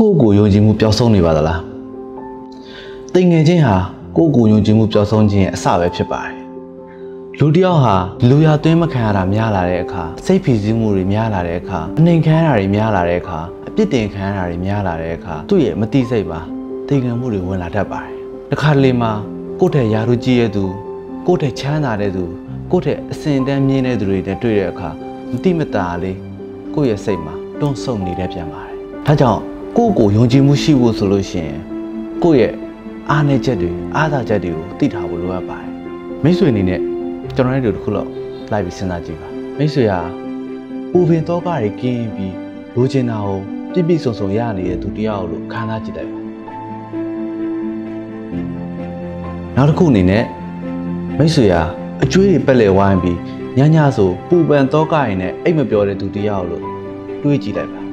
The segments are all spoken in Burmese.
ကိုယ့်ကိုယ်ယုံကြည်မှုပျောက်ဆုံးနေပါသလားတင်ငယ်ချင်းဟာကိုယ့်ကိုယ်ယုံကြည်မှုပျောက်ဆုံးခြင်းရဲ့အစပဲဖြစ်ပါတယ်လူတစ်ယောက်ဟာလူရသွင်းမခံရတာများလာတဲ့အခါစိတ်ဖိစီးမှုတွေများလာတဲ့အခါအနှိမ်ခံရတာတွေများလာတဲ့အခါအပြစ်တင်ခံရတာတွေများလာတဲ့အခါသူ့ရဲ့မတိစိတ်ပါတိမ်ခံမှုတွေဝင်လာတတ်ပါတယ်တစ်ခါတလေမှာကိုယ့်ထက်ယာရုကြီးရဲ့သူကိုယ့်ထက်ချမ်းသာတဲ့သူကိုယ့်ထက်အစင်တန်းမြင့်တဲ့သူတွေနဲ့တွေ့တဲ့အခါမတိမတာလေးကိုယ့်ရဲ့စိတ်မှာတွန်းဆုံနေတဲ့ပြန်ပါတယ်ဒါကြောင့် ကိုယ့်ကိုယုံကြည်မှုရှိဖို့ဆိုလို့ရှိရင်ကိုယ့်ရဲ့အားနည်းချက်တွေအားသာချက်တွေကိုသိထားဖို့လိုအပ်ပါတယ်မိတ်ဆွေအနေနဲ့ကျွန်တော်တို့တစ်ခုလောက်လိုက်ပြီးစဉ်းစားကြည့်ပါမိတ်ဆွေဟာပူပင်တော့ကတွေကင်းပြီးလိုချင်တာကိုပြည့်ပြည့်စုံစုံရနေတဲ့သူတယောက်လို့ခံစားကြည့်လိုက်ပါနောက်တစ်ခုအနေနဲ့မိတ်ဆွေဟာအကျွေးတွေပက်လေဝိုင်းပြီးညညဆိုပူပန်တော့ကရင်နဲ့အိတ်မပြောတဲ့သူတယောက်လို့တွေးကြည့်လိုက်ပါ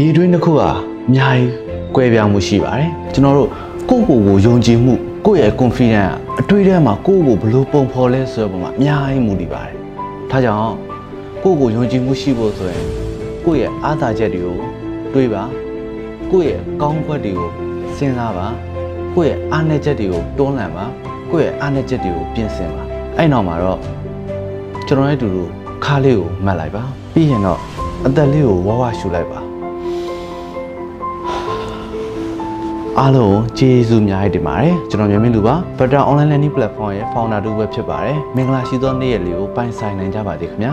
ဒီအတွင်းတစ်ခုဟာအများကြီးကွဲပြားမှုရှိပါတယ်ကျွန်တော်တို့ကိုယ့်ကိုယ်ကိုယုံကြည်မှုကိုယ့်ရဲ့ confidence အတွေ့အထဲမှာကိုယ့်ကိုယ်ဘယ်လိုပုံဖော်လဲဆိုတဲ့ပုံမှာအများကြီးမူတည်ပါတယ်ဒါကြောင့်ကိုယ့်ကိုယ်ယုံကြည်မှုရှိဖို့ဆိုရင်ကိုယ့်ရဲ့အားသာချက်တွေကိုတွေးပါကိုယ့်ရဲ့ကောင်းဘက်တွေကိုစဉ်းစားပါကိုယ့်ရဲ့အားနည်းချက်တွေကိုတွန်းလှန်ပါကိုယ့်ရဲ့အားနည်းချက်တွေကိုပြင်ဆင်ပါအဲ့နောက်မှာတော့ကျွန်တော်ရဲ့အတူတူခါးလေးကိုမှတ်လိုက်ပါပြီးရင်တော့အသက်လေးကိုဝါဝရှူလိုက်ပါ အားလုံးကိုကျေးဇူးအများကြီးတင်ပါတယ်ကျွန်တော်မြင်မင်းလူပါ Better Online Learning Platform ရဲ့ founder တူပဲဖြစ်ပါတယ်မင်္ဂလာရှိသောနေ့ရက်လေးကိုပိုင်ဆိုင်နိုင်ကြပါစေခင်ဗျာ